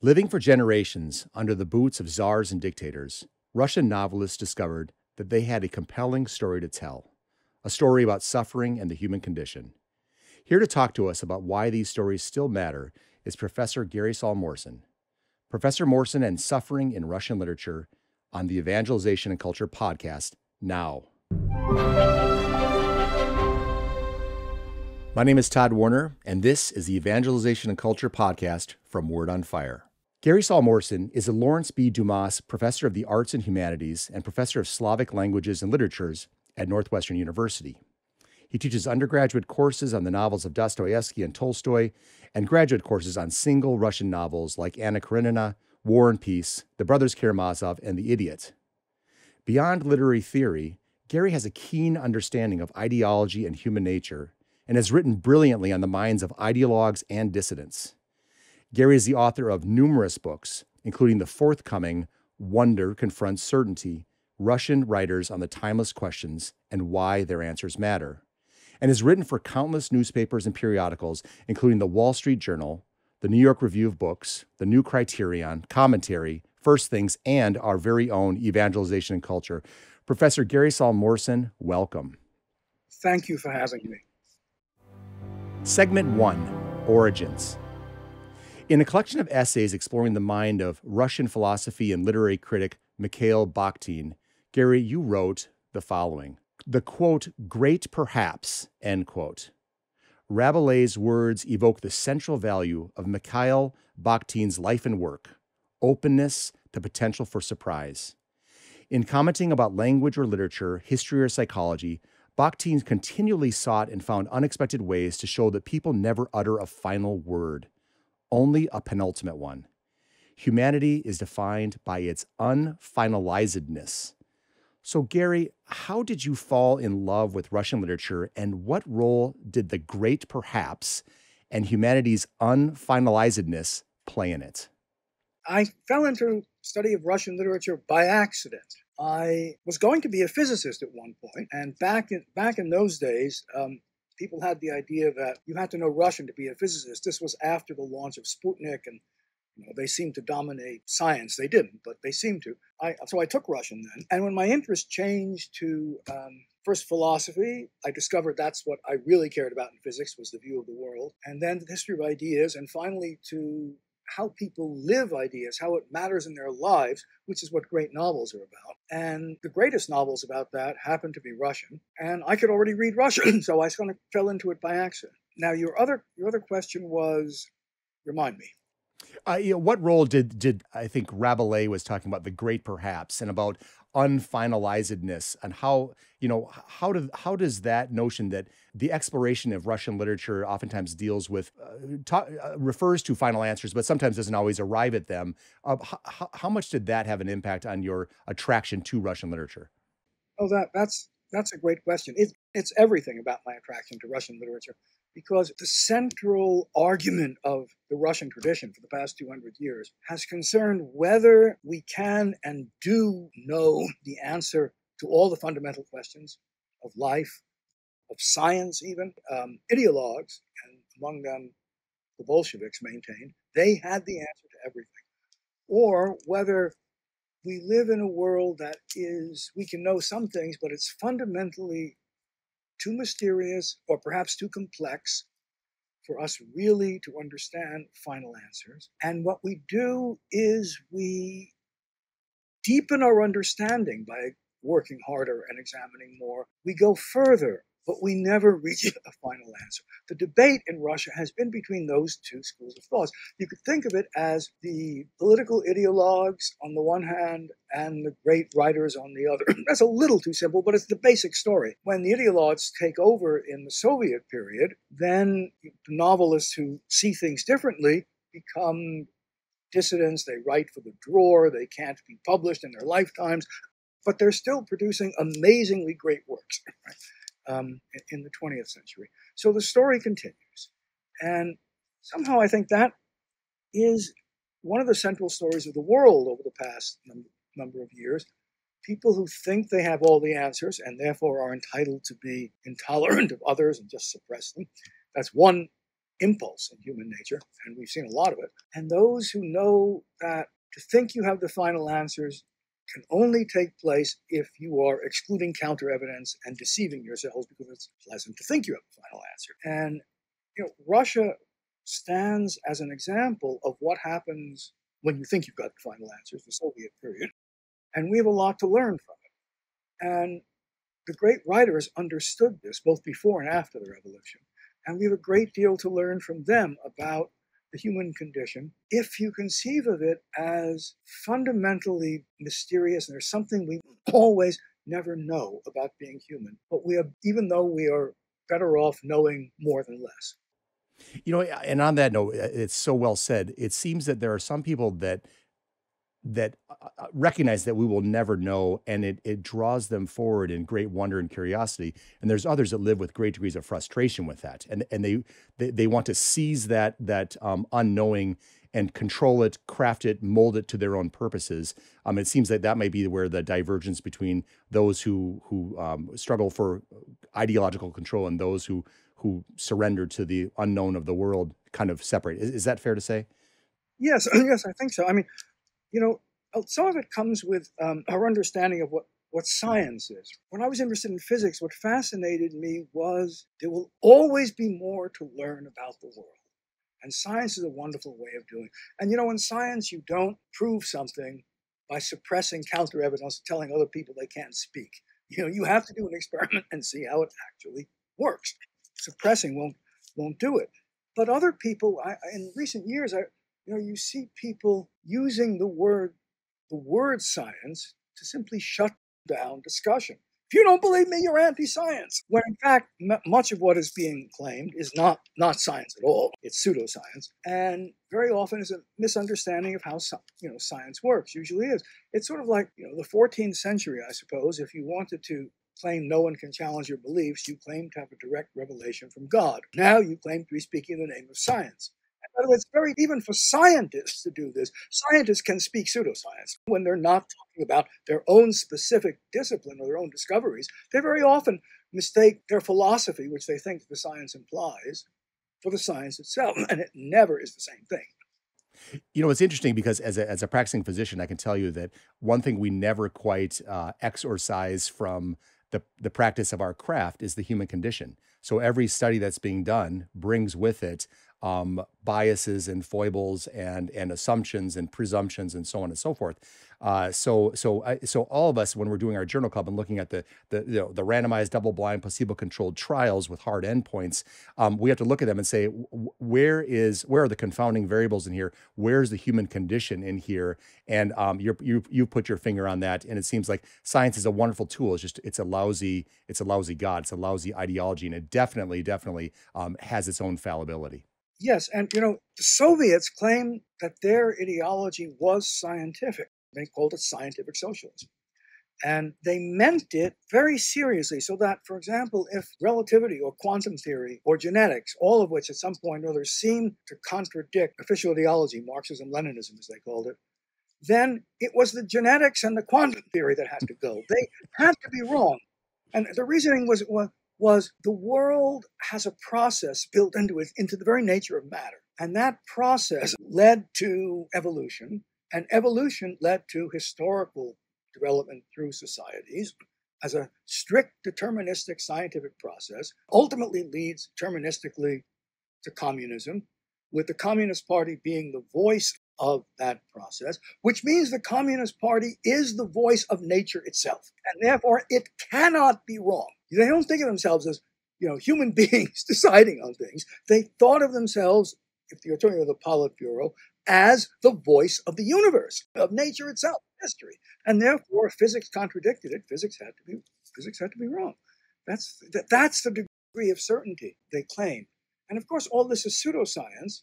Living for generations under the boots of czars and dictators, Russian novelists discovered that they had a compelling story to tell, a story about suffering and the human condition. Here to talk to us about why these stories still matter is Professor Gary Saul-Morson. Professor Morson and Suffering in Russian Literature on the Evangelization and Culture podcast now. My name is Tod Worner, and this is the Evangelization and Culture podcast from Word on Fire. Gary Saul-Morson is a Lawrence B. Dumas Professor of the Arts and Humanities and Professor of Slavic Languages and Literatures at Northwestern University. He teaches undergraduate courses on the novels of Dostoevsky and Tolstoy and graduate courses on single Russian novels like Anna Karenina, War and Peace, The Brothers Karamazov, and The Idiot. Beyond literary theory, Gary has a keen understanding of ideology and human nature and has written brilliantly on the minds of ideologues and dissidents. Gary is the author of numerous books, including the forthcoming Wonder Confronts Certainty Russian Writers on the Timeless Questions and Why Their Answers Matter, and has written for countless newspapers and periodicals, including the Wall Street Journal, the New York Review of Books, the New Criterion, Commentary, First Things, and our very own Evangelization and Culture. Professor Gary Saul-Morson, welcome. Thank you for having me. Segment 1 Origins. In a collection of essays exploring the mind of Russian philosophy and literary critic Mikhail Bakhtin, Gary, you wrote the following The quote, great perhaps, end quote. Rabelais' words evoke the central value of Mikhail Bakhtin's life and work openness to potential for surprise. In commenting about language or literature, history or psychology, Bakhtin continually sought and found unexpected ways to show that people never utter a final word only a penultimate one. Humanity is defined by its unfinalizedness. So, Gary, how did you fall in love with Russian literature, and what role did the great perhaps and humanity's unfinalizedness play in it? I fell into study of Russian literature by accident. I was going to be a physicist at one point, and back in back in those days, um, people had the idea that you had to know Russian to be a physicist. This was after the launch of Sputnik, and you know, they seemed to dominate science. They didn't, but they seemed to. I, so I took Russian then, and when my interest changed to um, first philosophy, I discovered that's what I really cared about in physics was the view of the world, and then the history of ideas, and finally to how people live ideas, how it matters in their lives, which is what great novels are about. And the greatest novels about that happen to be Russian, and I could already read Russian, so I kind of fell into it by accident. Now, your other your other question was, remind me. Uh, you know, what role did did I think Rabelais was talking about the great perhaps and about unfinalizedness and how you know how do how does that notion that the exploration of Russian literature oftentimes deals with uh, ta- uh, refers to final answers but sometimes doesn't always arrive at them uh, how, how much did that have an impact on your attraction to Russian literature? Oh that that's that's a great question. It, it's everything about my attraction to Russian literature because the central argument of the Russian tradition for the past 200 years has concerned whether we can and do know the answer to all the fundamental questions of life, of science, even. Um, ideologues, and among them the Bolsheviks, maintained they had the answer to everything. Or whether we live in a world that is, we can know some things, but it's fundamentally too mysterious or perhaps too complex for us really to understand final answers. And what we do is we deepen our understanding by working harder and examining more. We go further but we never reach a final answer. The debate in Russia has been between those two schools of thought. You could think of it as the political ideologues on the one hand and the great writers on the other. That's a little too simple, but it's the basic story. When the ideologues take over in the Soviet period, then the novelists who see things differently become dissidents. They write for the drawer. They can't be published in their lifetimes, but they're still producing amazingly great works. Right? Um, in the 20th century. So the story continues. And somehow I think that is one of the central stories of the world over the past number of years. People who think they have all the answers and therefore are entitled to be intolerant of others and just suppress them. That's one impulse in human nature, and we've seen a lot of it. And those who know that to think you have the final answers can only take place if you are excluding counter evidence and deceiving yourselves because it's pleasant to think you have the final answer. And you know, Russia stands as an example of what happens when you think you've got the final answers, the Soviet period. And we have a lot to learn from it. And the great writers understood this both before and after the revolution. And we have a great deal to learn from them about the human condition if you conceive of it as fundamentally mysterious and there's something we always never know about being human but we are even though we are better off knowing more than less. You know and on that note uh, it's so well said. It seems that there are some people that that uh, uh, recognize that we will never know and it, it draws them forward in great wonder and curiosity. And there's others that live with great degrees of frustration with that and and they they, they want to seize that that um, unknowing and control it craft it mold it to their own purposes. Um, it seems that that may be where the divergence between those who who um, struggle for ideological control and those who who surrender to the unknown of the world kind of separate. Is, is that fair to say? Yes yes i think so. I mean you know, uh, some of it comes with um, our understanding of what, what science is. When I was interested in physics, what fascinated me was there will always be more to learn about the world. And science is a wonderful way of doing. It. And you know, in science, you don't prove something by suppressing counter evidence, telling other people they can't speak. You know, you have to do an experiment and see how it actually works. Suppressing won't won't do it. But other people, I, in recent years, I, you know, you see people using the word, the word science to simply shut down discussion. If you don't believe me, you're anti-science. When in fact, m- much of what is being claimed is not not science at all. It's pseudoscience, and very often is a misunderstanding of how you know science works. Usually is. It's sort of like you know the 14th century, I suppose. If you wanted to claim no one can challenge your beliefs, you claim to have a direct revelation from God. Now you claim to be speaking in the name of science. But it's very, even for scientists to do this, scientists can speak pseudoscience when they're not talking about their own specific discipline or their own discoveries. They very often mistake their philosophy, which they think the science implies, for the science itself. And it never is the same thing. You know, it's interesting because as a, as a practicing physician, I can tell you that one thing we never quite uh, exorcise from the, the practice of our craft is the human condition. So every study that's being done brings with it um, biases and foibles and and assumptions and presumptions and so on and so forth. Uh, so so so all of us when we're doing our journal club and looking at the the you know, the randomized double blind placebo controlled trials with hard endpoints, um, we have to look at them and say where is where are the confounding variables in here? Where's the human condition in here? And um, you you you put your finger on that, and it seems like science is a wonderful tool. It's just it's a lousy it's a lousy god. It's a lousy ideology, and it definitely definitely um, has its own fallibility. Yes, and you know, the Soviets claimed that their ideology was scientific. They called it scientific socialism. And they meant it very seriously, so that, for example, if relativity or quantum theory or genetics, all of which at some point or other seemed to contradict official ideology, Marxism Leninism as they called it, then it was the genetics and the quantum theory that had to go. They had to be wrong. And the reasoning was, was was the world has a process built into it, into the very nature of matter. And that process led to evolution, and evolution led to historical development through societies as a strict deterministic scientific process, ultimately leads deterministically to communism, with the Communist Party being the voice of that process, which means the Communist Party is the voice of nature itself. And therefore, it cannot be wrong. They don't think of themselves as, you know, human beings deciding on things. They thought of themselves, if you're talking about the Politburo, as the voice of the universe, of nature itself, history. And therefore, physics contradicted it. Physics had to be physics had to be wrong. That's that, that's the degree of certainty they claim. And of course, all this is pseudoscience.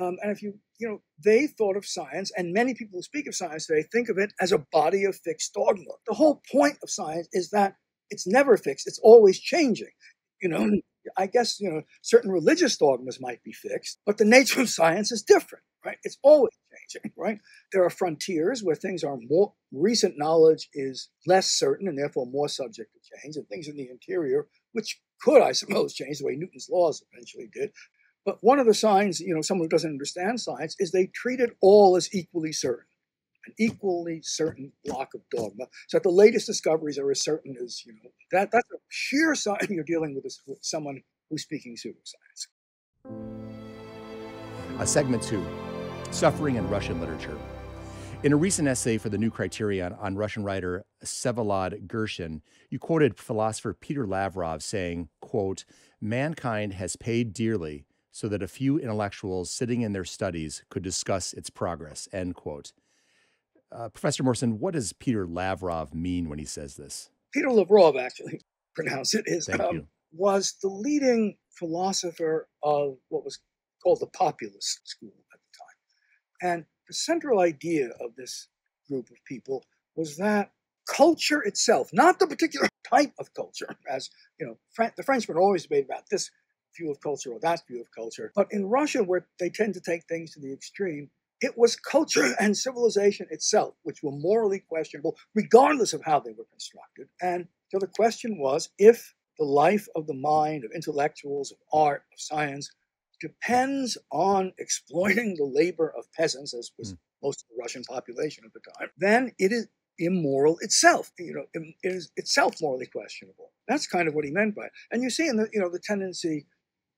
Um, and if you, you know, they thought of science, and many people who speak of science today think of it as a body of fixed dogma. The whole point of science is that it's never fixed. It's always changing. You know, I guess, you know, certain religious dogmas might be fixed, but the nature of science is different, right? It's always changing, right? There are frontiers where things are more, recent knowledge is less certain and therefore more subject to change, and things in the interior, which could, I suppose, change the way Newton's laws eventually did, But one of the signs, you know, someone who doesn't understand science is they treat it all as equally certain, an equally certain block of dogma. So the latest discoveries are as certain as, you know, that that's a sheer sign you're dealing with, with someone who's speaking pseudoscience. A segment two, suffering in Russian literature. In a recent essay for the New Criterion on Russian writer Vsevolod Garshin, you quoted philosopher Peter Lavrov saying, quote, mankind has paid dearly so that a few intellectuals sitting in their studies could discuss its progress, end quote. Uh, Professor Morson, what does Peter Lavrov mean when he says this? Peter Lavrov, actually, pronounce it, is, um, was the leading philosopher of what was called the populist school at the time. And the central idea of this group of people was that culture itself, not the particular type of culture, as you know, the Frenchmen always debate about this view of culture or that view of culture. But in Russia, where they tend to take things to the extreme, it was culture and civilization itself which were morally questionable, regardless of how they were constructed. And so the question was if the life of the mind, of intellectuals, of art, of science, depends on exploiting the labor of peasants, as was mm. most of the Russian population at the time, then it is immoral itself. You know, it is itself morally questionable. That's kind of what he meant by it. And you see in the you know the tendency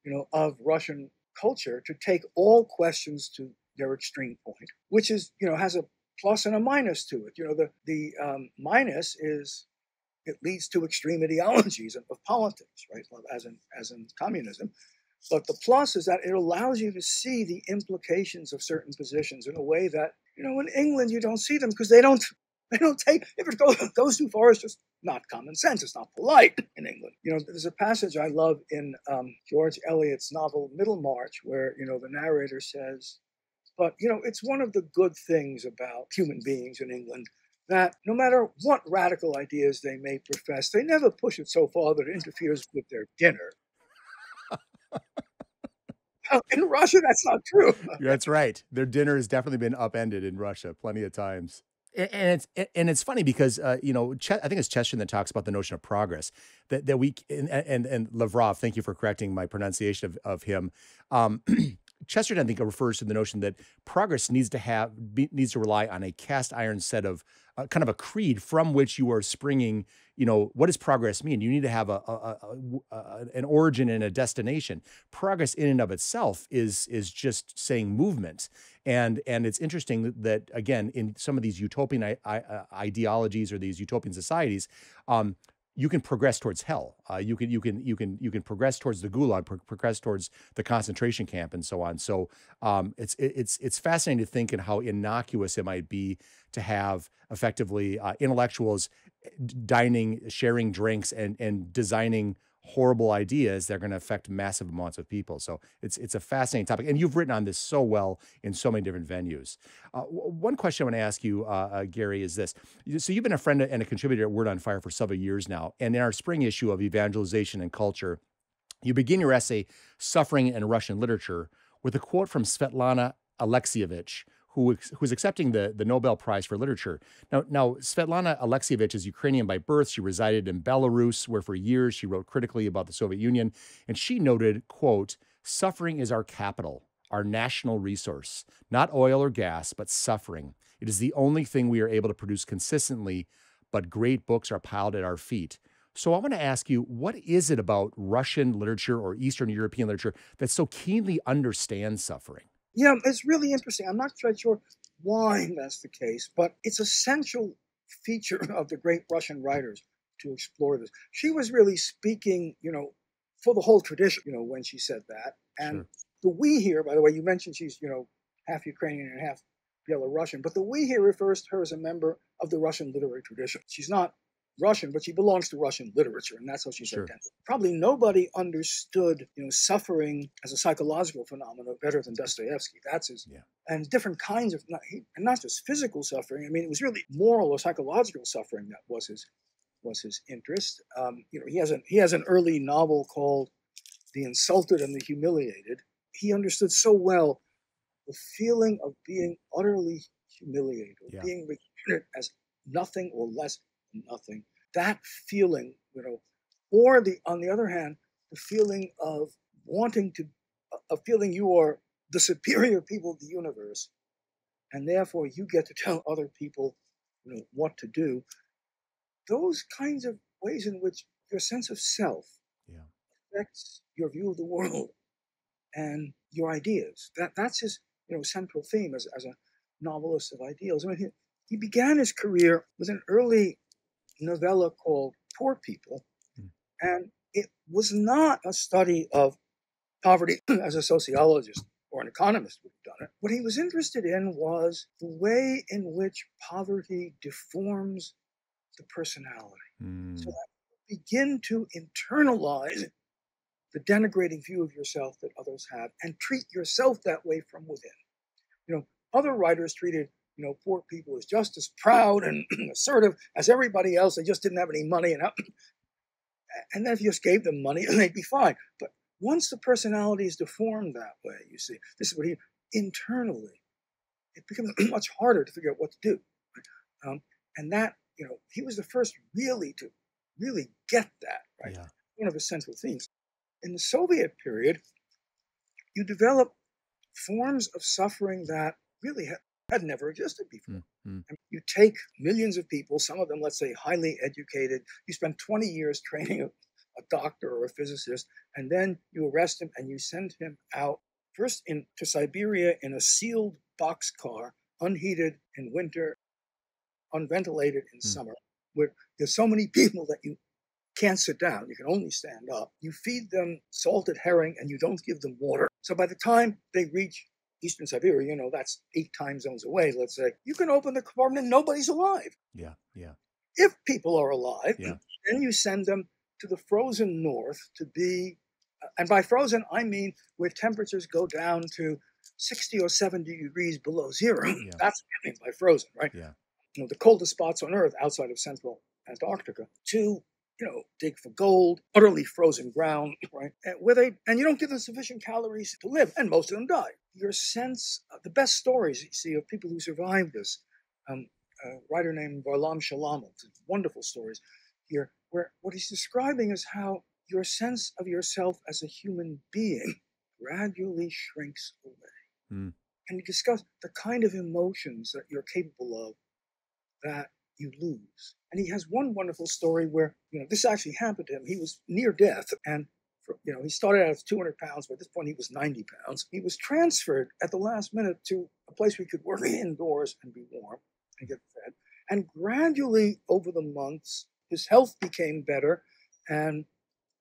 you know, of Russian culture to take all questions to their extreme point, which is, you know, has a plus and a minus to it. You know, the the um, minus is it leads to extreme ideologies of, politics, right? As in as in communism. But the plus is that it allows you to see the implications of certain positions in a way that, you know, in England you don't see them because they don't they don't take if it goes, goes too far, it's just not common sense. It's not polite in England. You know, there's a passage I love in um, George Eliot's novel Middlemarch where you know the narrator says, "But you know, it's one of the good things about human beings in England." That no matter what radical ideas they may profess, they never push it so far that it interferes with their dinner. in Russia, that's not true. That's right. Their dinner has definitely been upended in Russia plenty of times and it's and it's funny because uh, you know Ch- I think it's Chesterton that talks about the notion of progress that that we and and, and Lavrov. Thank you for correcting my pronunciation of, of him. Um, Chesterton, I think, refers to the notion that progress needs to have be, needs to rely on a cast iron set of uh, kind of a creed from which you are springing. You know, what does progress mean? You need to have a, a, a, a, an origin and a destination. Progress in and of itself is is just saying movement, and and it's interesting that again in some of these utopian I, I, uh, ideologies or these utopian societies. Um, you can progress towards hell. Uh, you can you can you can you can progress towards the gulag, pro- progress towards the concentration camp, and so on. So um, it's it's it's fascinating to think in how innocuous it might be to have effectively uh, intellectuals eh, dining, sharing drinks, and and designing horrible ideas that are going to affect massive amounts of people. So it's it's a fascinating topic, and you've written on this so well in so many different venues. Uh, one question I want to ask you, uh, uh, Gary, is this: so you've been a friend and a contributor at Word on Fire for several years now, and in our spring issue of Evangelization and Culture, you begin your essay "Suffering in Russian Literature" with a quote from Svetlana Alexievich, who who's accepting the, the Nobel Prize for Literature. Now, now Svetlana Alexievich is Ukrainian by birth. She resided in Belarus, where for years she wrote critically about the Soviet Union, and she noted, "quote Suffering is our capital, our national resource, not oil or gas, but suffering. It is the only thing we are able to produce consistently, but great books are piled at our feet." So I want to ask you, what is it about Russian literature or Eastern European literature that so keenly understands suffering? Yeah, um, it's really interesting. I'm not quite sure why that's the case, but it's essential feature of the great Russian writers to explore this. She was really speaking, you know, for the whole tradition, you know, when she said that. And sure. the we here, by the way, you mentioned she's, you know, half Ukrainian and half Belarusian, but the we here refers to her as a member of the Russian literary tradition. She's not Russian, but she belongs to Russian literature, and that's how she's sure. identified. Probably nobody understood, you know, suffering as a psychological phenomenon better than Dostoevsky. That's his, yeah. and different kinds of, not, and not just physical suffering. I mean, it was really moral or psychological suffering that was his was his interest. Um, you know, he has an he has an early novel called "The Insulted and the Humiliated." He understood so well the feeling of being utterly humiliated, or yeah. being regarded as nothing or less nothing. That feeling, you know, or the on the other hand, the feeling of wanting to uh, a feeling you are the superior people of the universe, and therefore you get to tell other people you know, what to do. Those kinds of ways in which your sense of self Yeah. affects your view of the world and your ideas. That that's his you know central theme as, as a novelist of ideals. I mean, he, he began his career with an early novella called Poor People, Hmm. and it was not a study of poverty as a sociologist or an economist would have done it. What he was interested in was the way in which poverty deforms the personality. Mm, So you begin to internalize the denigrating view of yourself that others have and treat yourself that way from within. You know, other writers treated, you know, poor people as just as proud and assertive as everybody else. They just didn't have any money and and then if you just gave them money, they'd be fine. But once the personality is deformed that way, you see, this is what he internally, it becomes much harder to figure out what to do. Um, and that, you know, he was the first really to really get that, right? yeah. One of his central themes. In the Soviet period, you develop forms of suffering that really had, never existed before. Mm, mm. And You take millions of people, some of them, let's say, highly educated, you spend 20 years training a, a doctor or a physicist, and then you arrest him and you send him out first in, to Siberia in a sealed boxcar, unheated in winter, unventilated in Hmm. summer, where there's so many people that you can't sit down. You can only stand up. You feed them salted herring and you don't give them water. So by the time they reach Eastern Siberia, you know, that's eight time zones away, let's say, you can open the compartment and nobody's alive. Yeah. Yeah. If people are alive, Yeah. then you send them to the frozen north to be, uh, and by frozen, I mean where temperatures go down to 60 or 70 degrees below zero. Yeah. That's what I mean by frozen, right? Yeah. You know, the coldest spots on Earth outside of central Antarctica. To you know, dig for gold, utterly frozen ground, right? And where they and you don't give them sufficient calories to live, and most of them die. Your sense, of the best stories you see of people who survived this. Um, a writer named Varlam Shalamov, wonderful stories here, where what he's describing is how your sense of yourself as a human being gradually shrinks away. Hmm. And he discussed the kind of emotions that you're capable of that you lose. And he has one wonderful story where, you know, this actually happened to him. He was near death and you know, he started out as 200 pounds, but at this point he was 90 pounds. He was transferred at the last minute to a place where he could work indoors and be warm and get fed. And gradually over the months, his health became better and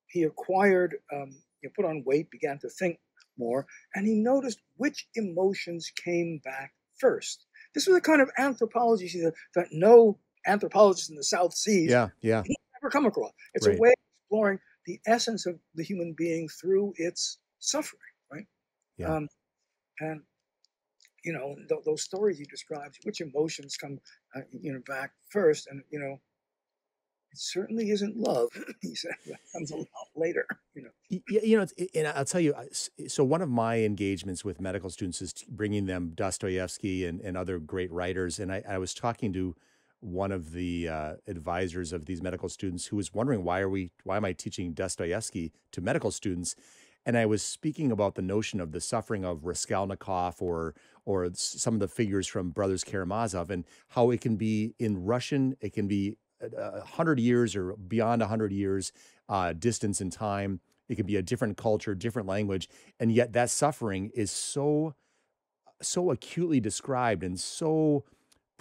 he acquired, um, know, put on weight, began to think more, and he noticed which emotions came back first. This was a kind of anthropology that, that no anthropologist in the South Seas Yeah. Yeah. ever come across. It's Right. a way of exploring the essence of the human being through its suffering, right? Yeah. Um, and you know th- those stories you described, which emotions come, uh, you know, back first, and you know, it certainly isn't love. he said that comes a lot later. You know, Y- y- You know, and I'll tell you. So one of my engagements with medical students is bringing them Dostoevsky and, and other great writers. And I, I was talking to one of the uh, advisors of these medical students who was wondering why are we why am I teaching Dostoevsky to medical students? And I was speaking about the notion of the suffering of Raskolnikov or or some of the figures from Brothers Karamazov and how it can be in Russian, it can be a hundred years or beyond hundred years uh, distance in time. It can be a different culture, different language, and yet that suffering is so so acutely described and so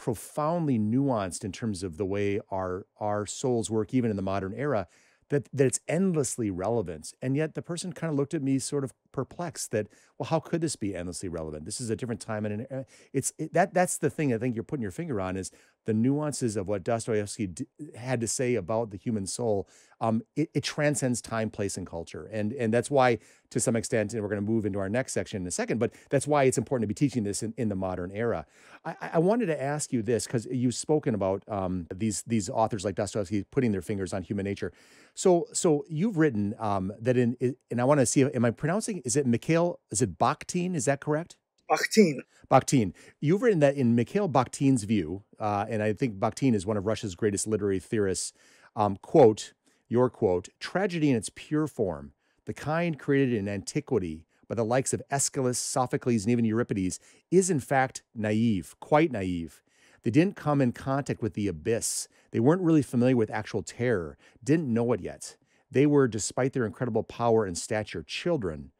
profoundly nuanced in terms of the way our our souls work, even in the modern era, that that it's endlessly relevant. And yet the person kind of looked at me sort of perplexed that, well, how could this be endlessly relevant? This is a different time and an, uh, it's it, that that's the thing I think you're putting your finger on is the nuances of what Dostoevsky had to say about the human soul. Um, it, it transcends time, place, and culture, and and that's why, to some extent, and we're going to move into our next section in a second. But that's why it's important to be teaching this in, in the modern era. I, I I wanted to ask you this because you've spoken about um, these these authors like Dostoevsky putting their fingers on human nature. So so you've written um, that in, and I want to see. Am I pronouncing? Is it Mikhail? Is it Bakhtin? Is that correct? Bakhtin. Bakhtin. You've written that in Mikhail Bakhtin's view, uh, and I think Bakhtin is one of Russia's greatest literary theorists. Um, quote, your quote, tragedy in its pure form, the kind created in antiquity by the likes of Aeschylus, Sophocles, and even Euripides is in fact naive, quite naive. They didn't come in contact with the abyss. They weren't really familiar with actual terror, didn't know it yet. They were, despite their incredible power and stature, children.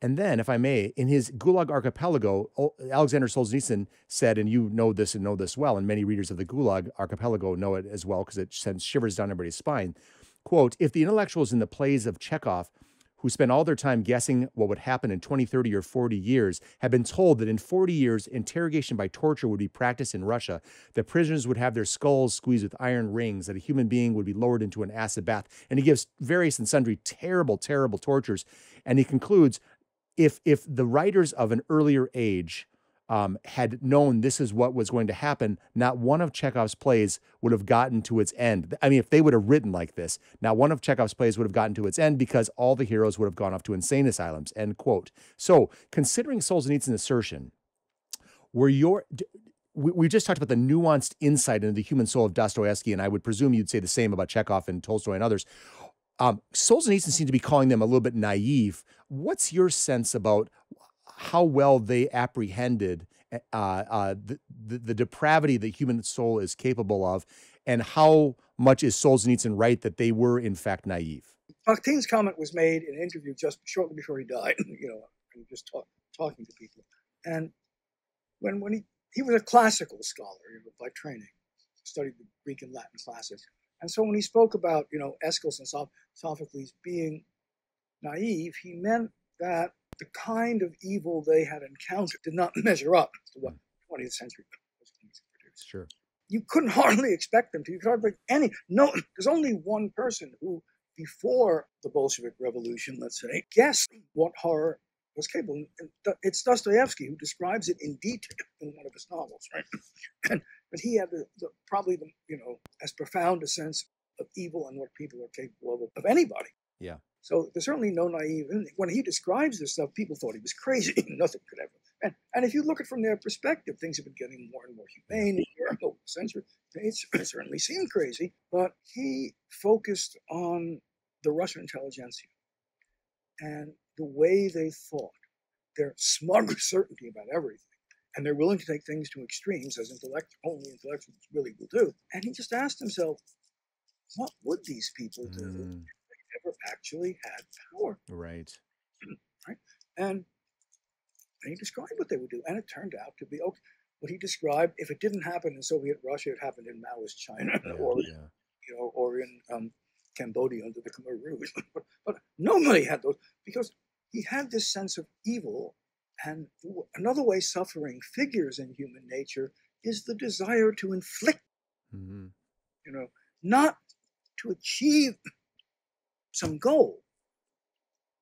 And then, if I may, in his Gulag Archipelago, Alexander Solzhenitsyn said, and you know this and know this well, and many readers of the Gulag Archipelago know it as well because it sends shivers down everybody's spine. Quote, if the intellectuals in the plays of Chekhov who spent all their time guessing what would happen in 20, 30, or 40 years had been told that in 40 years, interrogation by torture would be practiced in Russia, that prisoners would have their skulls squeezed with iron rings, that a human being would be lowered into an acid bath. And he gives various and sundry terrible, terrible tortures. And he concludes if, if the writers of an earlier age um, had known this is what was going to happen, not one of Chekhov's plays would have gotten to its end. I mean, if they would have written like this, not one of Chekhov's plays would have gotten to its end because all the heroes would have gone off to insane asylums. End quote. So, considering Solzhenitsyn's assertion, were your we, we just talked about the nuanced insight into the human soul of Dostoevsky, and I would presume you'd say the same about Chekhov and Tolstoy and others. Um, Solzhenitsyn seemed to be calling them a little bit naive. What's your sense about how well they apprehended uh, uh, the, the, the depravity human soul is capable of, and how much is Solzhenitsyn right that they were in fact naive? Bakhtin's comment was made in an interview just shortly before he died. You know, just talk, talking to people, and when when he he was a classical scholar you know, by training, studied the Greek and Latin classics, and so when he spoke about you know Aeschylus and Sophocles being naive, he meant that the kind of evil they had encountered did not measure up to what mm. 20th century produced. Sure. You couldn't hardly expect them to. You could hardly any no. There's only one person who, before the Bolshevik Revolution, let's say, guessed what horror was capable. It's Dostoevsky who describes it in detail in one of his novels, right? And, but he had the, the, probably the you know as profound a sense of evil and what people are capable of of anybody. Yeah. So there's certainly no naive. When he describes this stuff, people thought he was crazy. Nothing could ever. And, and if you look at it from their perspective, things have been getting more and more humane century. It certainly seemed crazy, but he focused on the Russian intelligentsia and the way they thought, their smug certainty about everything. And they're willing to take things to extremes, as intellect, only intellectuals really will do. And he just asked himself, what would these people do mm ever actually had power. Right. right. And, and he described what they would do, and it turned out to be okay. What he described, if it didn't happen in Soviet Russia, it happened in Maoist China yeah, or yeah. you know, or in um, Cambodia under the Khmer Rouge. but, but nobody had those because he had this sense of evil. And another way suffering figures in human nature is the desire to inflict. Mm-hmm. You know, not to achieve some goal,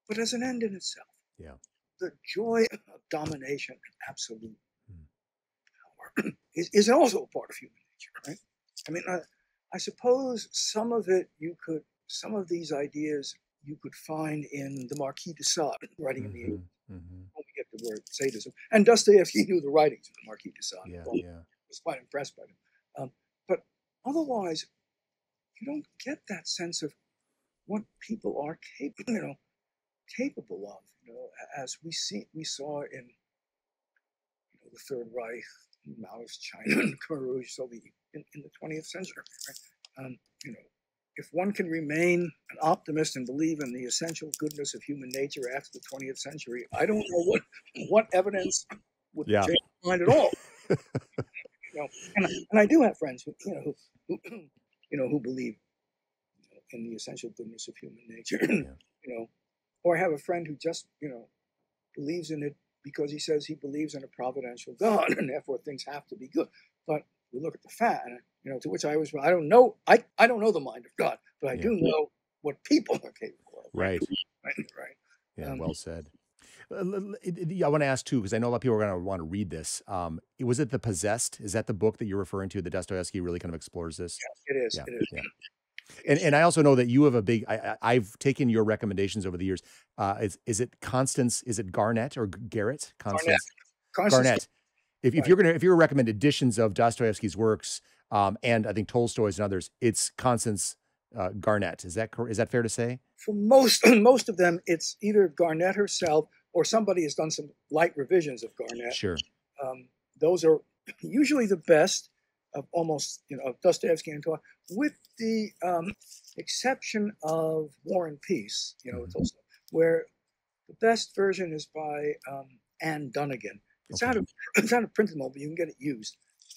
but as an end in itself. Yeah. The joy of domination and absolute mm. power is, is also a part of human nature, right? I mean, I, I suppose some of it you could, some of these ideas you could find in the Marquis de Sade writing mm-hmm, in the mm-hmm. When we get the word sadism. And Dostoevsky knew the writings of the Marquis de Sade. Yeah, well, yeah. was quite impressed by them. Um, but otherwise, you don't get that sense of what people are capable, you know, capable of. You know, as we see, we saw in you know, the Third Reich, Maoist China, and Khmer Rouge, so the in, in, the 20th century. Right? Um, you know, if one can remain an optimist and believe in the essential goodness of human nature after the 20th century, I don't know what what evidence would yeah. change mind at all. you know, and, and I do have friends who you know who, who you know who believe in the essential goodness of human nature. yeah. You know, or I have a friend who just you know believes in it because he says he believes in a providential God, and therefore things have to be good. But we look at the fact, and you know, to which I was, I don't know, I, I don't know the mind of God, but I yeah. do know what people are capable of. Right. Right. Right. Yeah. Um, well said. Uh, I want to ask too, because I know a lot of people are going to want to read this. Um, was it The Possessed? Is that the book that you're referring to? The Dostoevsky really kind of explores this. Yes, it is. Yeah, it is. Yeah. And and I also know that you have a big. I, have taken your recommendations over the years. Uh, is is it Constance? Is it Garnett or Garrett? Constance. Garnett. Garnett. If, if you're gonna if you're recommend editions of Dostoevsky's works, um, and I think Tolstoy's and others, it's Constance uh, Garnett. Is that is that fair to say? For most most of them, it's either Garnett herself or somebody has done some light revisions of Garnett. Sure. Um, those are usually the best of almost you know of Dostoevsky and Tolstoy, with the um, exception of War and Peace, you know, mm-hmm. where the best version is by um, Ann Dunnigan. It's okay. out of it's out of printed mode, but you can get it used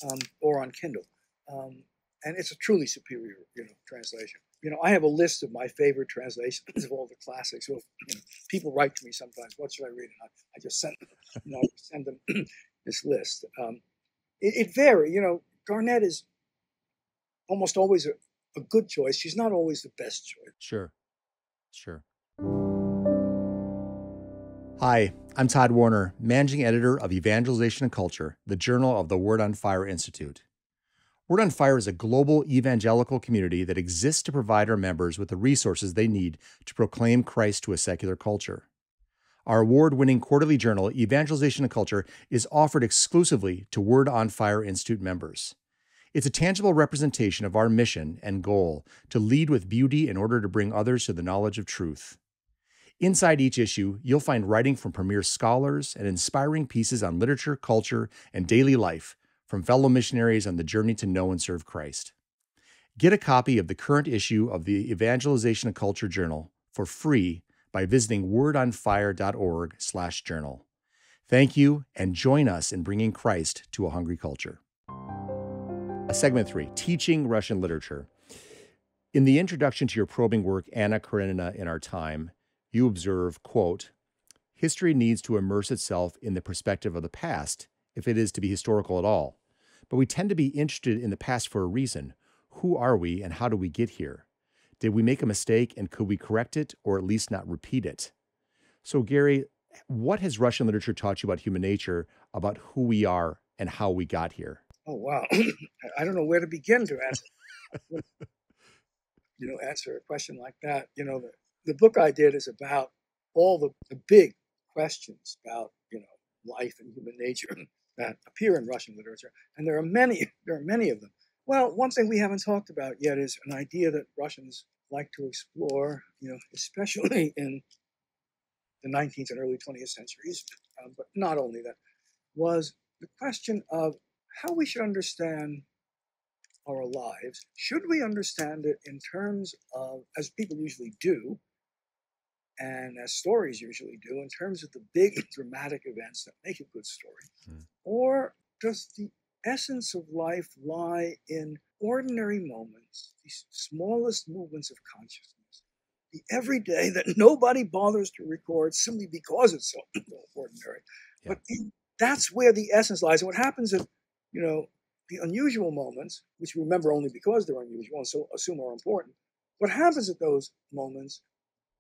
um, or on Kindle, um, and it's a truly superior you know translation. You know, I have a list of my favorite translations of all the classics. So if, you know, people write to me sometimes, "What should I read?" And I, I just send you know send them this list. Um, it, it varies. You know, Garnett is almost always a, a good choice. She's not always the best choice. Sure, sure. Hi, I'm Tod Worner, managing editor of Evangelization and Culture, the journal of the Word on Fire Institute. Word on Fire is a global evangelical community that exists to provide our members with the resources they need to proclaim Christ to a secular culture. Our award winning quarterly journal, Evangelization and Culture, is offered exclusively to Word on Fire Institute members. It's a tangible representation of our mission and goal to lead with beauty in order to bring others to the knowledge of truth. Inside each issue, you'll find writing from premier scholars and inspiring pieces on literature, culture, and daily life from fellow missionaries on the journey to know and serve Christ. Get a copy of the current issue of the Evangelization of Culture Journal for free by visiting wordonfire.org/journal. Thank you and join us in bringing Christ to a hungry culture. A segment 3, Teaching Russian Literature. In the introduction to your probing work Anna Karenina in Our Time, you observe, quote, history needs to immerse itself in the perspective of the past if it is to be historical at all. But we tend to be interested in the past for a reason. Who are we and how do we get here? Did we make a mistake and could we correct it or at least not repeat it? So, Gary, what has Russian literature taught you about human nature, about who we are and how we got here? Oh, wow. I don't know where to begin to answer. you know, answer a question like that. You know, the, the book I did is about all the, the big questions about you know life and human nature that appear in Russian literature, and there are many. There are many of them. Well, one thing we haven't talked about yet is an idea that Russians like to explore, you know, especially in the 19th and early 20th centuries, um, but not only that, was the question of how we should understand our lives. Should we understand it in terms of, as people usually do, and as stories usually do, in terms of the big dramatic events that make a good story? Mm. Or does the essence of life lie in ordinary moments, these smallest movements of consciousness, the everyday that nobody bothers to record simply because it's so ordinary? Yeah. But in, that's where the essence lies. And what happens is, you know, the unusual moments, which we remember only because they're unusual and so assume are important, what happens at those moments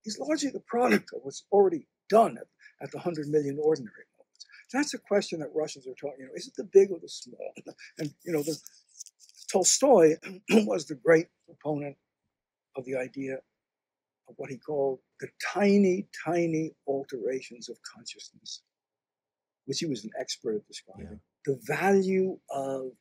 is largely the product of what's already done at, at the 100 million ordinary moments. That's a question that Russians are talking, you know, is it the big or the small? And, you know, the, Tolstoy was the great proponent of the idea of what he called the tiny, tiny alterations of consciousness, which he was an expert at describing. Yeah. The value of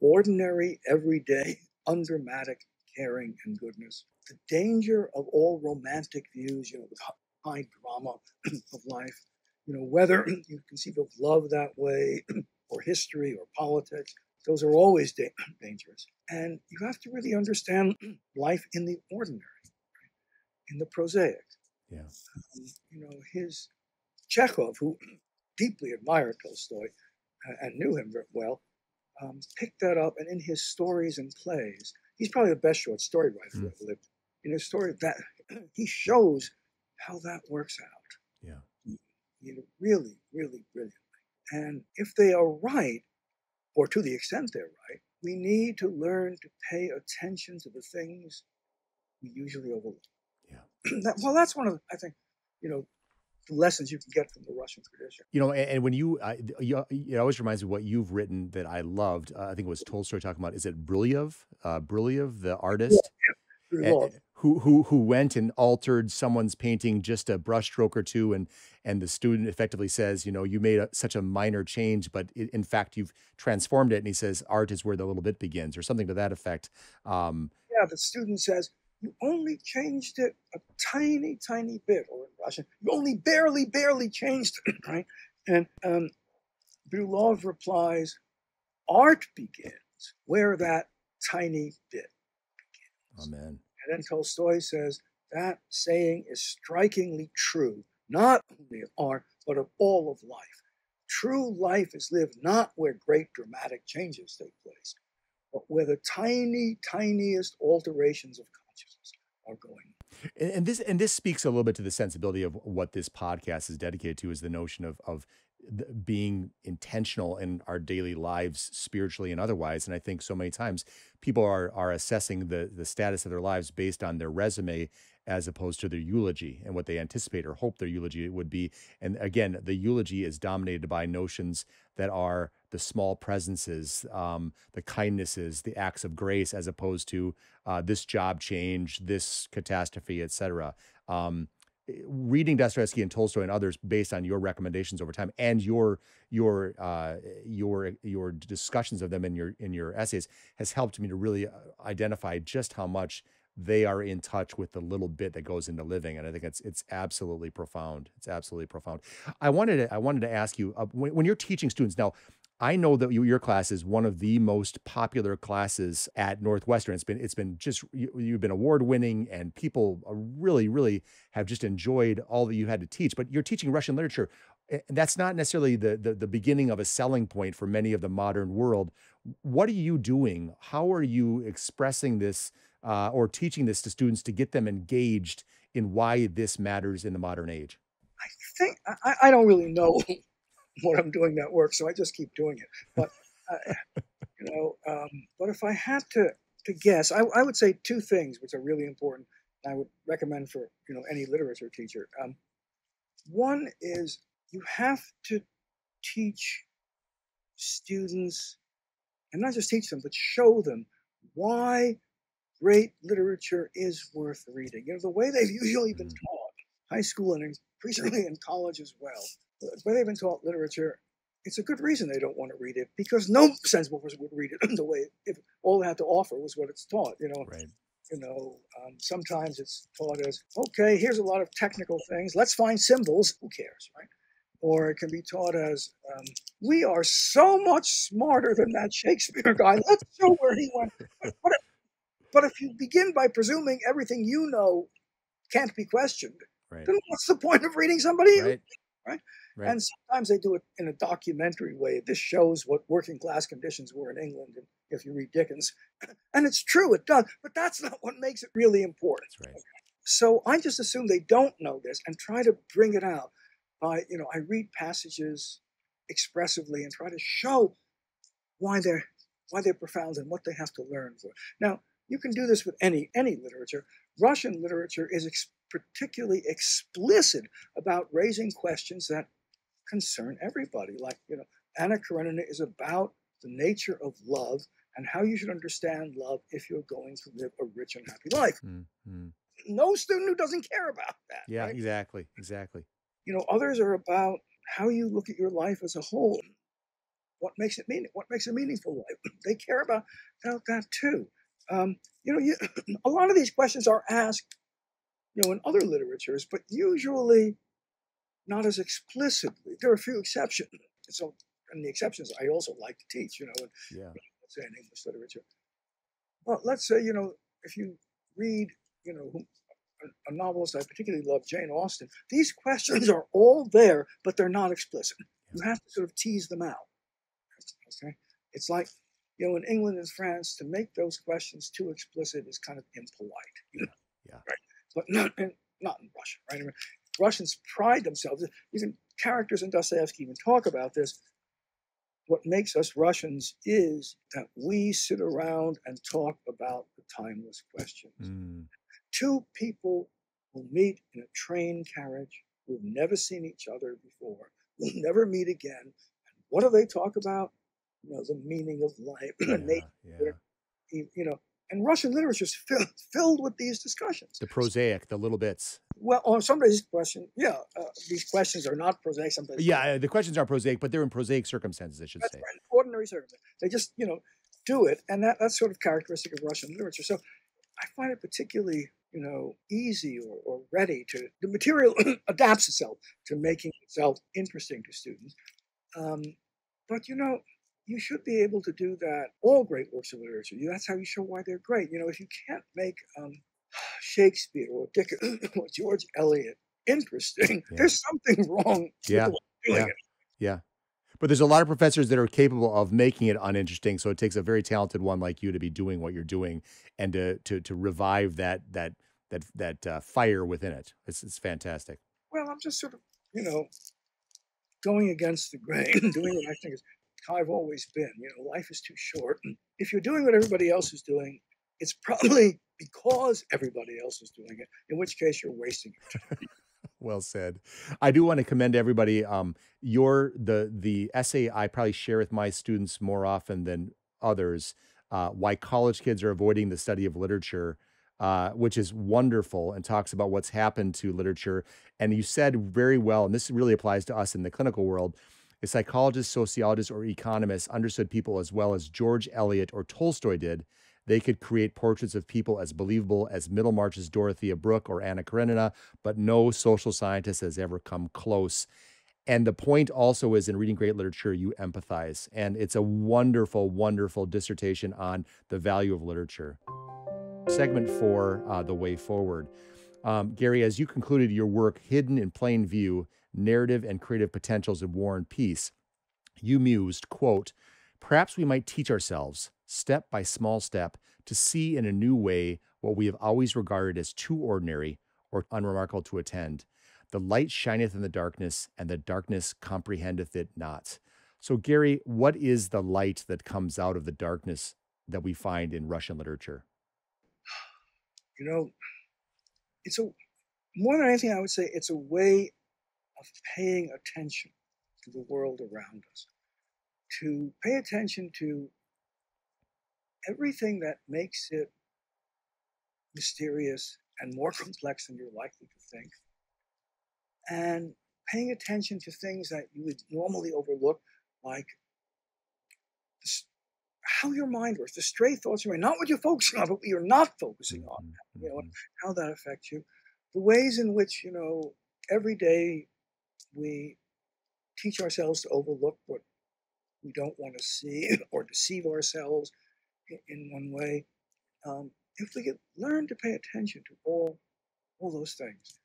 ordinary, everyday, undramatic caring and goodness the danger of all romantic views, you know, the high drama of life, you know, whether you conceive of love that way or history or politics, those are always da- dangerous. And you have to really understand life in the ordinary, in the prosaic. Yeah. Um, you know, his Chekhov, who deeply admired Tolstoy and knew him well, um, picked that up, and in his stories and plays, he's probably the best short story writer mm. ever lived in a story that he shows how that works out. Yeah. You know, really, really brilliantly. And if they are right, or to the extent they're right, we need to learn to pay attention to the things we usually overlook. Yeah. that, well, that's one of the, I think, you know, lessons you can get from the Russian tradition. You know, and, and when you, uh, you, it always reminds me of what you've written that I loved. Uh, I think it was Tolstoy talking about. Is it Bryullov? Uh, the artist. Yeah, yeah who who who went and altered someone's painting just a brushstroke or two and and the student effectively says you know you made a, such a minor change but it, in fact you've transformed it and he says art is where the little bit begins or something to that effect um, yeah the student says you only changed it a tiny tiny bit or Russian. You only barely, barely changed it, right? And um, Bryullov replies, art begins where that tiny bit begins. Amen. And then Tolstoy says, that saying is strikingly true, not only of art, but of all of life. True life is lived not where great dramatic changes take place, but where the tiny, tiniest alterations of consciousness are going and, and, this and this speaks a little bit to the sensibility of what this podcast is dedicated to is the notion of of being intentional in our daily lives spiritually and otherwise. And i think so many times people are are assessing the the status of their lives based on their resume as opposed to their eulogy and what they anticipate or hope their eulogy would be. And again the eulogy is dominated by notions that are the small presences um, the kindnesses the acts of grace as opposed to uh, this job change this catastrophe etc um, reading Dostoevsky and Tolstoy and others based on your recommendations over time and your your uh, your your discussions of them in your in your essays has helped me to really uh, identify just how much they are in touch with the little bit that goes into living and i think it's it's absolutely profound. It's absolutely profound. I wanted to i wanted to ask you uh, when, when you're teaching students now I know that your class is one of the most popular classes at Northwestern. It's been it's been just you, have been award winning, and people really really have just enjoyed all that you had to teach. But you're teaching Russian literature. And that's not necessarily the, the the beginning of a selling point for many of the modern world. What are you doing? How are you expressing this uh, or teaching this to students to get them engaged in why this matters in the modern age? I think I, I don't really know what I'm doing that work, so I just keep doing it. But uh, you know, um, but if I had to to guess, I, I, would say two things which are really important. I would recommend for you know any literature teacher. Um, one is you have to teach students, and not just teach them, but show them why great literature is worth reading. You know, the way they've usually been mm. taught, high school and increasingly in college as well, when they've been taught literature, it's a good reason they don't want to read it because no sensible person would read it the way if all it had to offer was what it's taught. You know, right. you know, um, sometimes it's taught as okay, here's a lot of technical things. Let's find symbols. Who cares, right? Or it can be taught as um, we are so much smarter than that Shakespeare guy. Let's show where he went. But, but, but if you begin by presuming everything you know can't be questioned, right. then what's the point of reading somebody? Right. right? Right. And sometimes they do it in a documentary way. This shows what working class conditions were in England, if you read Dickens. And it's true, it does, but that's not what makes it really important. Right. So I just assume they don't know this and try to bring it out by, you know, I read passages expressively and try to show why they're why they're profound and what they have to learn for. Now, you can do this with any any literature. Russian literature is ex- particularly explicit about raising questions that concern everybody. Like, you know, Anna Karenina is about the nature of love and how you should understand love if you're going to live a rich and happy life. Mm-hmm. No student who doesn't care about that. Yeah, right? exactly. Exactly. You know, others are about how you look at your life as a whole. What makes it mean? What makes a meaningful life? They care about, about that too. Um, you know, you, a lot of these questions are asked, you know, in other literatures, but usually not as explicitly. There are a few exceptions. So, and the exceptions I also like to teach, you know, and, yeah. let's say in English literature. Well, let's say, you know, if you read, you know, a, a novelist I particularly love, Jane Austen, these questions are all there, but they're not explicit. You have to sort of tease them out. Okay? It's like, you know, in England and France, to make those questions too explicit is kind of impolite. You know? Yeah. Right. But not in, not in Russia, right? Russians pride themselves. Even characters in Dostoevsky even talk about this. What makes us Russians is that we sit around and talk about the timeless questions. Mm. Two people will meet in a train carriage who've never seen each other before, will never meet again. And what do they talk about? You know, the meaning of life. Yeah, yeah. You know, and Russian literature is filled, filled with these discussions. The prosaic, the little bits. Well, on somebody's question, yeah, uh, these questions are not prosaic. Sometimes, yeah, the questions are prosaic, but they're in prosaic circumstances, I should that's say. Right, ordinary circumstances. They just, you know, do it, and that, that's sort of characteristic of Russian literature. So, I find it particularly, you know, easy or, or ready to, the material adapts itself to making itself interesting to students. Um, but, you know, you should be able to do that. All great works of literature. That's how you show why they're great. You know, if you can't make um, Shakespeare or Dickens or George Eliot interesting, yeah. there's something wrong. Yeah. yeah. It. Yeah. But there's a lot of professors that are capable of making it uninteresting. So it takes a very talented one like you to be doing what you're doing and to to to revive that that that that uh, fire within it. It's it's fantastic. Well, I'm just sort of you know going against the grain, doing what I think is how I've always been. You know, life is too short. And if you're doing what everybody else is doing, it's probably because everybody else is doing it. In which case, you're wasting your time. well said. I do want to commend everybody. Um, your the the essay I probably share with my students more often than others. Uh, why college kids are avoiding the study of literature, uh, which is wonderful, and talks about what's happened to literature. And you said very well, and this really applies to us in the clinical world. If psychologists, sociologists, or economists understood people as well as George Eliot or Tolstoy did they could create portraits of people as believable as Middlemarch's Dorothea Brooke or Anna Karenina, but no social scientist has ever come close. And the point also is in reading great literature, you empathize. And it's a wonderful, wonderful dissertation on the value of literature. Segment four, uh, The Way Forward. Um, Gary, as you concluded your work, Hidden in Plain View Narrative and Creative Potentials in War and Peace, you mused, quote, Perhaps we might teach ourselves step by small step, to see in a new way what we have always regarded as too ordinary or unremarkable to attend. The light shineth in the darkness, and the darkness comprehendeth it not. So, Gary, what is the light that comes out of the darkness that we find in Russian literature? You know, it's a more than anything, I would say it's a way of paying attention to the world around us, to pay attention to everything that makes it mysterious and more complex than you're likely to think. And paying attention to things that you would normally overlook, like how your mind works, the stray thoughts you mind, not what you're focusing on, but what you're not focusing on, mm-hmm. you know, mm-hmm. how that affects you. The ways in which, you know, every day we teach ourselves to overlook what we don't want to see or deceive ourselves in one way. Um, if we could learn to pay attention to all, all those things,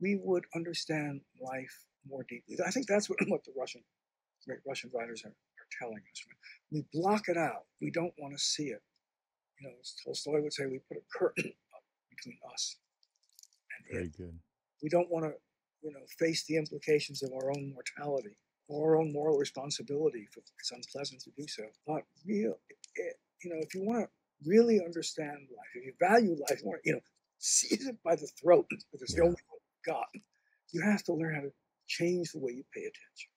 we would understand life more deeply. I think that's what, what the Russian, great Russian writers are, are telling us. We block it out. We don't want to see it. You know, as Tolstoy would say, we put a curtain up between us and Very it. good. We don't want to, you know, face the implications of our own mortality or our own moral responsibility. For, it's unpleasant to do so. But real, it, you know, if you want to really understand life, if you value life, more, you know, seize it by the throat because it's yeah. the only one you've got. You have to learn how to change the way you pay attention.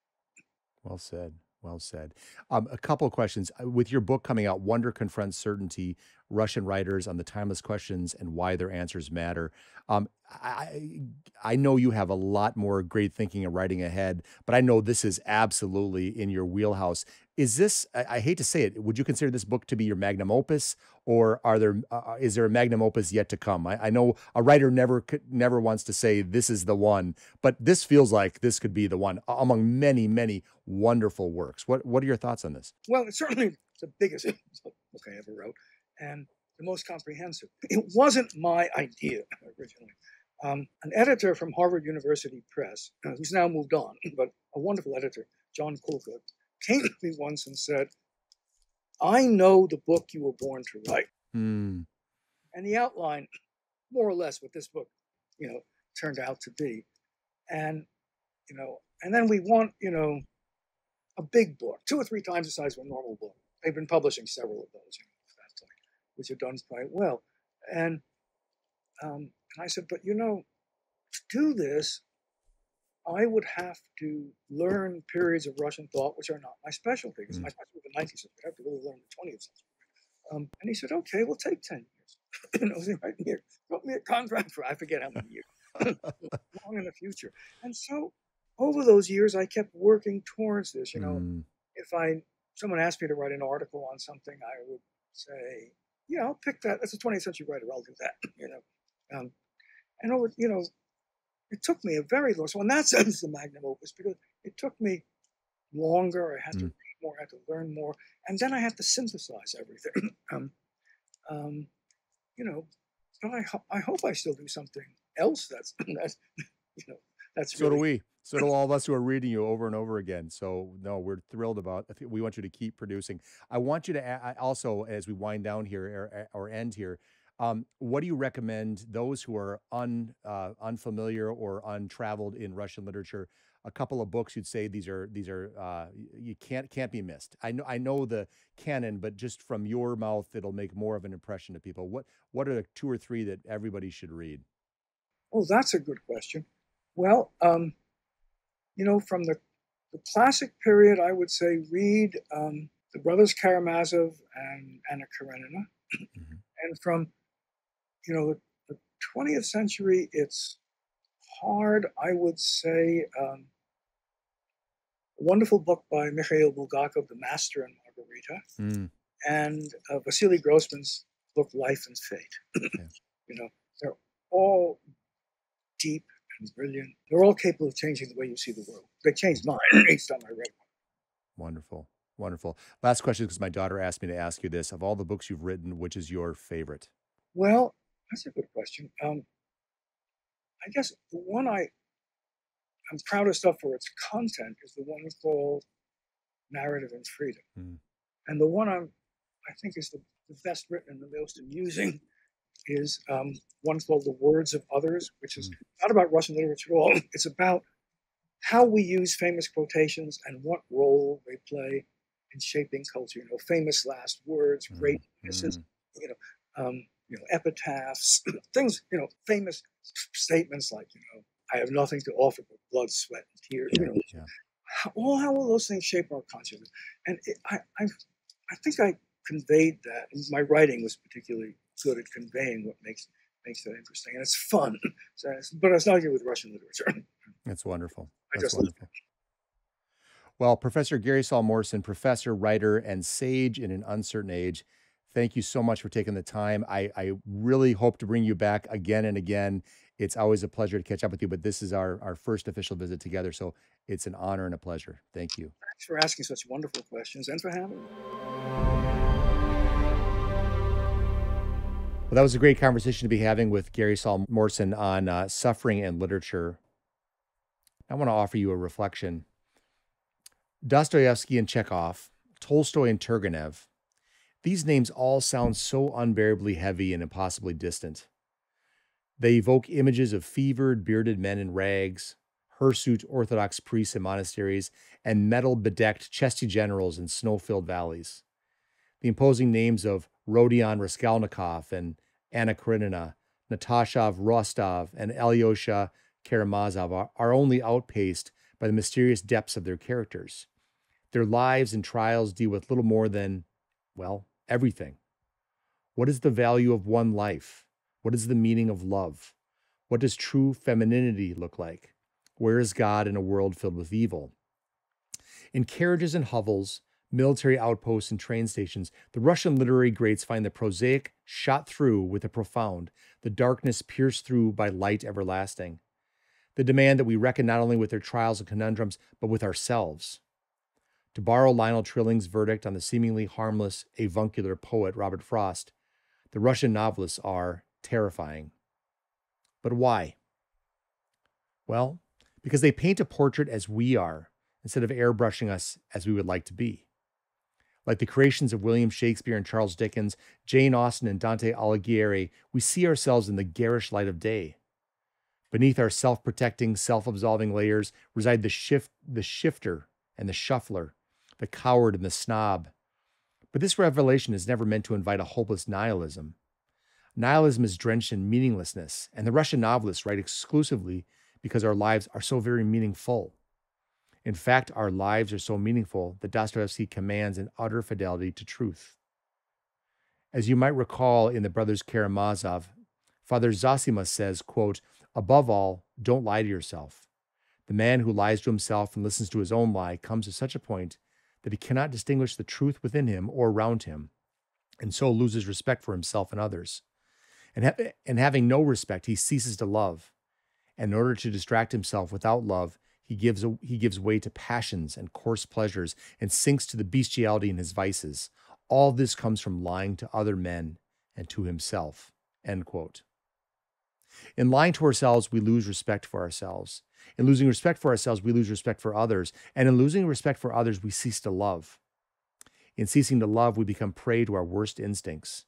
Well said. Well said. Um, a couple of questions. Uh, with your book coming out, Wonder Confronts Certainty Russian Writers on the Timeless Questions and Why Their Answers Matter. Um, I, I know you have a lot more great thinking and writing ahead, but I know this is absolutely in your wheelhouse. Is this, I, I hate to say it, would you consider this book to be your magnum opus, or are there uh, uh is there a magnum opus yet to come? I, I know a writer never never wants to say this is the one, but this feels like this could be the one among many, many wonderful works. What What are your thoughts on this? Well, it's certainly the biggest book I ever wrote and the most comprehensive. It wasn't my idea originally. Um, an editor from Harvard University Press, uh, who's now moved on, but a wonderful editor, John Kulka, came to me once and said, I know the book you were born to write. Mm. And he outlined more or less what this book, you know, turned out to be. And, you know, and then we want, you know, a big book, two or three times the size of a normal book. They've been publishing several of those, you know which have done quite well. And um, and I said, but you know, to do this, I would have to learn periods of Russian thought which are not my specialty. Because mm. my specialty is the 19th century. I have to really learn the 20th century. Um, and he said, okay, we'll take 10 years. you know, right here, wrote me a contract for I forget how many years, long in the future. And so over those years, I kept working towards this. You know, mm. if I someone asked me to write an article on something, I would say, yeah, I'll pick that. That's a 20th century writer. I'll do that. You know, Um, and over, you know, it took me a very long. So in that sense, the magnum opus because it took me longer. I had to Mm. read more. I had to learn more, and then I had to synthesize everything. um, um, you know, but I ho- I hope I still do something else that's that's you know that's So do we. So do all of us who are reading you over and over again. So no, we're thrilled about. We want you to keep producing. I want you to also, as we wind down here or, or end here, um, what do you recommend those who are un uh, unfamiliar or untraveled in Russian literature? A couple of books you'd say these are these are uh, you can't can't be missed. I know I know the canon, but just from your mouth, it'll make more of an impression to people. What what are the two or three that everybody should read? Oh, that's a good question. Well, um, you know, from the, the classic period, I would say read um, the brothers Karamazov and Anna Karenina. Mhm. And from, you know, the, the 20th century, it's hard, I would say, um, a wonderful book by Mikhail Bulgakov, The Master and Margarita, Mm, and uh, Vasily Grossman's book, Life and Fate. Yeah. You know, they're all deep and brilliant. They're all capable of changing the way you see the world. They changed mine each time I read one. wonderful, wonderful. Last question, because my daughter asked me to ask you this: of all the books you've written, which is your favorite? Well, that's a good question. Um, I guess the one I I'm proudest of for its content is the one called Narrative and Freedom, Mm. and the one I'm I think is the, the best written and the most amusing is um, one called The Words of Others, which is Mm. not about Russian literature at all. It's about how we use famous quotations and what role they play in shaping culture. You know, famous last words, Mm, great misses, mm. you know, um, you know, epitaphs, things, you know, famous statements like, you know, I have nothing to offer but blood, sweat, and tears. Yeah, You know, yeah. how, all how will those things shape our consciousness? And it, I, I, I think I conveyed that. My writing was particularly good at conveying what makes makes that interesting, and it's fun. So it's, but it's not good with Russian literature. That's wonderful. I That's just love wonderful. Well, Professor Gary Saul Morson, professor, writer, and sage in an uncertain age, thank you so much for taking the time. I, I really hope to bring you back again and again. It's always a pleasure to catch up with you, but this is our, our first official visit together. So it's an honor and a pleasure. Thank you. Thanks for asking such wonderful questions and for having me. Well, that was a great conversation to be having with Gary Saul Morson on uh, suffering and literature. I want to offer you a reflection. Dostoevsky and Chekhov, Tolstoy and Turgenev, these names all sound so unbearably heavy and impossibly distant. They evoke images of fevered, bearded men in rags, hirsute Orthodox priests in monasteries, and metal bedecked, chesty generals in snow filled valleys. The imposing names of Rodion Raskolnikov and Anna Karenina, Natasha Rostov, and Alyosha Karamazov are, are only outpaced by the mysterious depths of their characters. Their lives and trials deal with little more than, well, everything. What is the value of one life? What is the meaning of love? What does true femininity look like? Where is God in a world filled with evil? In carriages and hovels, military outposts, and train stations, the Russian literary greats find the prosaic shot through with the profound, the darkness pierced through by light everlasting. The demand that we reckon not only with their trials and conundrums, but with ourselves. To borrow Lionel Trilling's verdict on the seemingly harmless avuncular poet Robert Frost, the Russian novelists are terrifying. But why? Well, because they paint a portrait as we are, instead of airbrushing us as we would like to be. Like the creations of William Shakespeare and Charles Dickens, Jane Austen and Dante Alighieri, we see ourselves in the garish light of day. Beneath our self-protecting, self-absolving layers reside the shift, the shifter and the shuffler, the coward and the snob. But this revelation is never meant to invite a hopeless nihilism. Nihilism is drenched in meaninglessness, and the Russian novelists write exclusively because our lives are so very meaningful. In fact, our lives are so meaningful that Dostoevsky commands an utter fidelity to truth. As you might recall in the Brothers Karamazov, Father Zosima says, quote, above all, don't lie to yourself. The man who lies to himself and listens to his own lie comes to such a point that he cannot distinguish the truth within him or around him, and so loses respect for himself and others. And, ha- and having no respect, he ceases to love. And in order to distract himself without love, he gives, he gives way to passions and coarse pleasures and sinks to the bestiality in his vices. All this comes from lying to other men and to himself. End quote. In lying to ourselves, we lose respect for ourselves. In losing respect for ourselves, we lose respect for others. And in losing respect for others, we cease to love. In ceasing to love, we become prey to our worst instincts.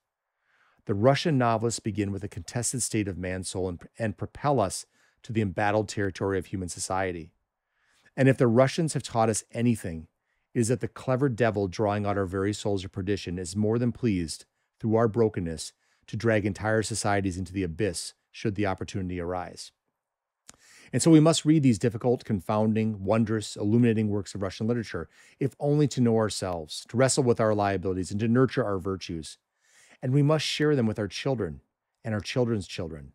The Russian novelists begin with a contested state of man's soul and, and propel us to the embattled territory of human society. And if the Russians have taught us anything, it is that the clever devil drawing out our very souls of perdition is more than pleased, through our brokenness, to drag entire societies into the abyss should the opportunity arise. And so we must read these difficult, confounding, wondrous, illuminating works of Russian literature, if only to know ourselves, to wrestle with our liabilities, and to nurture our virtues. And we must share them with our children and our children's children.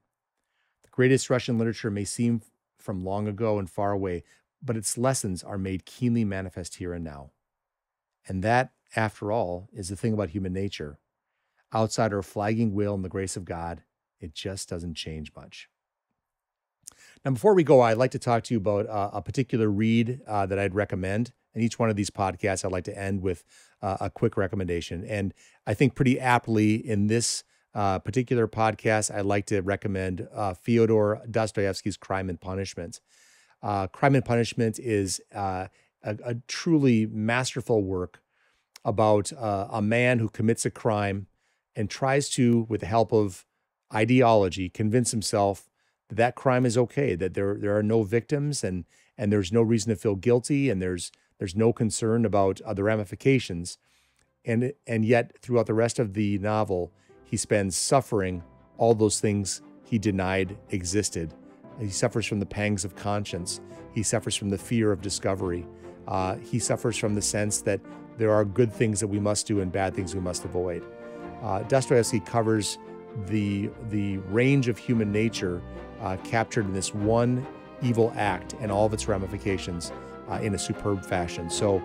The greatest Russian literature may seem from long ago and far away, but its lessons are made keenly manifest here and now. And that, after all, is the thing about human nature. Outside our flagging will and the grace of God, it just doesn't change much. Now, before we go, I'd like to talk to you about uh, a particular read uh, that I'd recommend. And each one of these podcasts, I'd like to end with uh, a quick recommendation. And I think pretty aptly in this uh, particular podcast, I'd like to recommend uh, Fyodor Dostoevsky's Crime and Punishment. Uh, Crime and Punishment is a, a, truly masterful work about a man who commits a crime and tries to, with the help of ideology, convince himself that that crime is okay, that there there are no victims and and there's no reason to feel guilty and there's there's no concern about uh, the ramifications. And and yet throughout the rest of the novel, he spends suffering all those things he denied existed. He suffers from the pangs of conscience. He suffers from the fear of discovery. Uh, he suffers from the sense that there are good things that we must do and bad things we must avoid. Uh, Dostoevsky covers the the range of human nature uh, captured in this one evil act and all of its ramifications uh, in a superb fashion. So,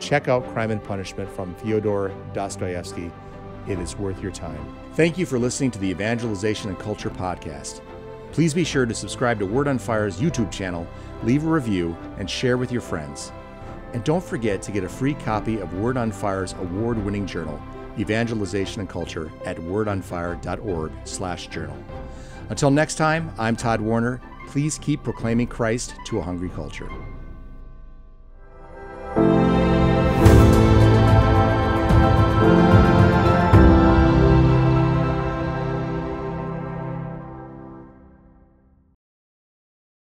check out Crime and Punishment from Fyodor Dostoevsky. It is worth your time. Thank you for listening to the Evangelization and Culture Podcast. Please be sure to subscribe to Word on Fire's YouTube channel, leave a review, and share with your friends. And don't forget to get a free copy of Word on Fire's award-winning journal, Evangelization and Culture, at wordonfire.org/journal. Until next time, I'm Tod Worner. Please keep proclaiming Christ to a hungry culture.